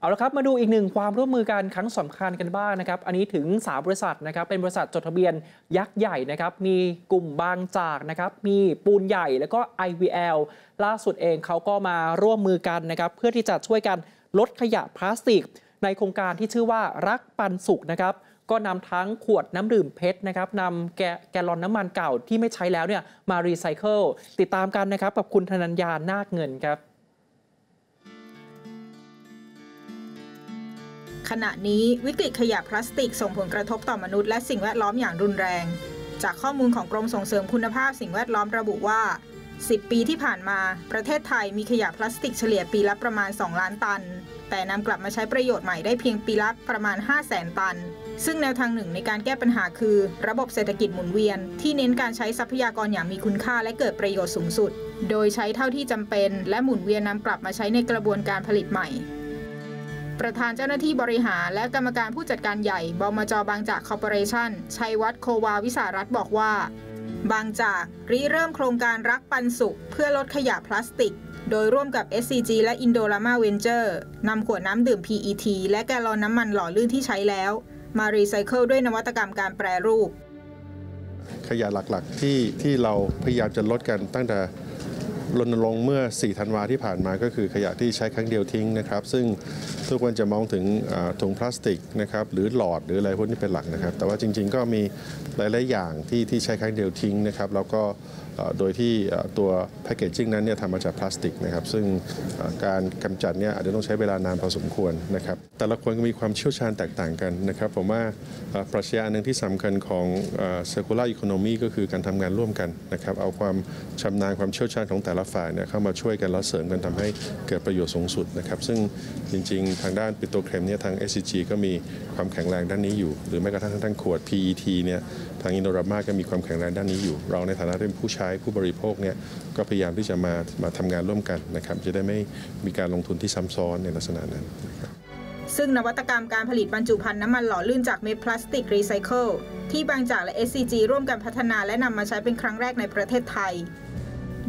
เอาละครับมาดูอีกหนึ่งความร่วมมือกันครั้งสำคัญกันบ้างนะครับอันนี้ถึง 3 บริษัทนะครับเป็นบริษัทจดทะเบียนยักษ์ใหญ่นะครับมีกลุ่มบางจากนะครับมีปูนใหญ่แล้วก็ IVL ล่าสุดเองเขาก็มาร่วมมือกันนะครับเพื่อที่จะช่วยกันลดขยะพลาสติก ในโครงการที่ชื่อว่ารักปันสุขนะครับก็นำทั้งขวดน้ำดื่มเพชรนะครับนำแกแกลลอนน้ำมันเก่าที่ไม่ใช้แล้วเนี่ยมารีไซเคิลติดตามกันนะครับกับคุณธนัญญานาคเงินครับ ขณะนี้วิกฤตขยะพลาสติกส่งผลกระทบต่อมนุษย์และสิ่งแวดล้อมอย่างรุนแรง จากข้อมูลของกรมส่งเสริมคุณภาพสิ่งแวดล้อมระบุว่า 10 ปีที่ผ่านมา ประเทศไทยมีขยะพลาสติกเฉลี่ยปีละประมาณ 2 ล้านตัน แต่นำกลับมาใช้ประโยชน์ใหม่ได้เพียงปีละประมาณ 5 0 0แสนตัน ซึ่งแนวทางหนึ่งในการแก้ปัญหาคือ ระบบเศรษฐกิจหมุนเวียน ที่เน้นการใช้ทรัพยากรอย่างมีคุณค่าและเกิดประโยชน์สูงสุด โดยใช้เท่าที่จำเป็น และหมุนเวียนนำกลับมาใช้ในกระบวนการผลิตใหม่ ประธานเจ้าหน้าที่บริหารและกรรมการผู้จัดการใหญ่บมจบางจากคอร์ปอเรชั่นชัยวัฒน์โควาวิสารัตบอกว่า บางจากริเริ่มโครงการรักปันสุข เพื่อลดขยะพลาสติก โดยร่วมกับ SCG และ Indorama Ventures นำขวดน้ำดื่ม PET และแกลลอนน้ำมันหล่อลื่นที่ใช้แล้ว มารีไซเคิลด้วยนวัตกรรมการแปรรูป ขยะหลักๆที่ที่เราพยายามจะลดกันตั้งแต่ รณรงค์เมื่อ 4 ธันวาที่ผ่านมาก็คือขยะที่ใช้ครั้งเดียวทิ้งนะครับ ซึ่งทุกคนจะมองถึงถุงพลาสติกนะครับหรือหลอดหรืออะไรพวกนี้เป็นหลักนะครับ แต่ว่าจริง ๆ ก็มีหลายๆอย่างที่ที่ใช้ครั้งเดียวทิ้งนะครับแล้วก็โดยที่ตัวแพคเกจจิ้งนั้นเนี่ยทำมาจากพลาสติกนะครับ ซึ่งการกำจัดเนี่ยอาจจะต้องใช้เวลานานพอสมควรนะครับ แต่ละคนก็มีความเชี่ยวชาญแตกต่างกันนะครับ ผมว่าปรัชญาหนึ่งที่สำคัญของ circular economy ก็คือการทำงานร่วมกันนะครับ เอาความชำนาญความเชี่ยวชาญของแต่ละฝ่ายเนี่ยเข้ามาช่วยกันแล้วเสริมกันทำให้เกิดประโยชน์สูงสุดนะครับซึ่งจริง ๆ ทางด้านปิโตรเคมเนี่ยทาง SCG ก็มีความแข็งแรงด้านนี้อยู่ หรือแม้กระทั่งทางขวด PET เนี่ยทางอินโดรามาก็มีความแข็งแรงด้านนี้อยู่ เราในฐานะที่เป็นผู้ใช้ผู้บริโภคเนี่ยก็พยายามที่จะมามาทำงานร่วมกันนะครับจะได้ไม่มีการลงทุนที่ซ้ำซ้อนในลักษณะนั้นนะครับซึ่งนวัตกรรมการผลิตบรรจุภัณฑ์น้ำมันหล่อลื่นจากเม็ดพลาสติกรีไซเคิลที่บางจากและ SCG ร่วมกันพัฒนาและนำมาใช้เป็นครั้งแรกในประเทศไทย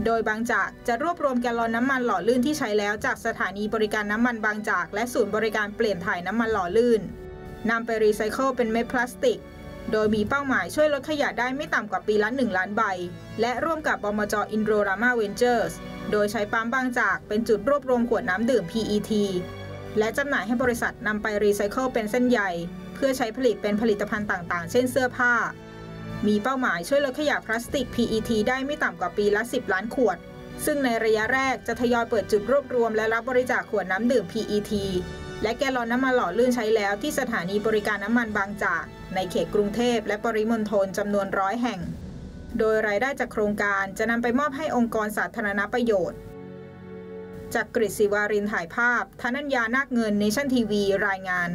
โดยบางจากจะรวบรวมแกลลอนน้ำมันหล่อลื่นที่ใช้แล้วจากสถานีบริการน้ำมันบางจาก และศูนย์บริการเปลี่ยนถ่ายน้ำมันหล่อลื่นนำไปรีไซเคิลเป็นเม็ดพลาสติก โดยมีเป้าหมายช่วยลดขยะได้ไม่ต่ำกว่าปีละ 1 ล้านใบ และร่วมกับบมจอินโดรามาเวนเจอร์สโดยใช้ปั๊มบางจากเป็นจุดรวบรวมขวดน้ำดื่ม PET และจำหน่ายให้บริษัทนำไปรีไซเคิลเป็นเส้นใยเพื่อใช้ผลิตเป็นผลิตภัณฑ์ต่างๆ เช่นเสื้อผ้า มีเป้าหมายช่วยลดขยะพลาสติก PET ได้ไม่ต่ำกว่าปีละ 10 ล้านขวด ซึ่งในระยะแรกจะทยอยเปิดจุดรวบรวมและรับบริจาคขวดน้ำดื่ม PET และแกลลอนน้ำมันหล่อลื่นใช้แล้วที่สถานีบริการน้ำมันบางจาก ในเขตกรุงเทพและปริมณฑลจำนวนร้อยแห่ง โดยรายได้จากโครงการจะนำไปมอบให้องค์กรสาธารณประโยชน์ จากกริศิวารินถ่ายภาพธนัญญานาคเงินเนชั่นทีวี รายงาน